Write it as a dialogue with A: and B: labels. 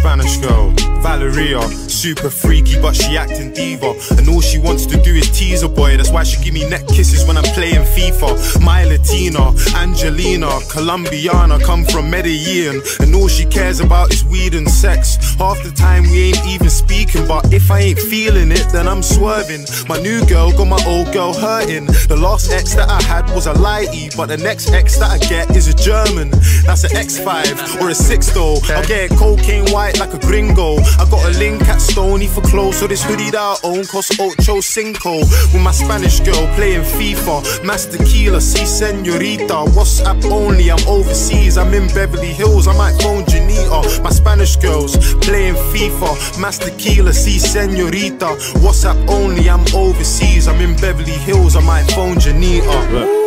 A: Spanish girl, Valeria. Super freaky, but she acting diva. And all she wants to do is tease a boy. That's why she give me neck kisses when I'm playing FIFA. My Latina, Angelina, Colombiana, come from Medellin. And all she cares about is weed and sex. Half the time we ain't even speaking, but if I ain't feeling it, then I'm swerving. My new girl got my old girl hurting. The last ex that I had was a lighty, but the next ex that I get is a German. That's an X5 or a 6 though. I'll get cocaine white like a gringo. I got a link at Stony for clothes, so this hoodie that I own costs ocho cinco. With my Spanish girl playing FIFA, Mass tequila, si senorita. WhatsApp only, I'm overseas, I'm in Beverly Hills, I might phone Janita. My Spanish girls playing FIFA, Mass tequila, si senorita. WhatsApp only, I'm overseas, I'm in Beverly Hills, I might phone Janita.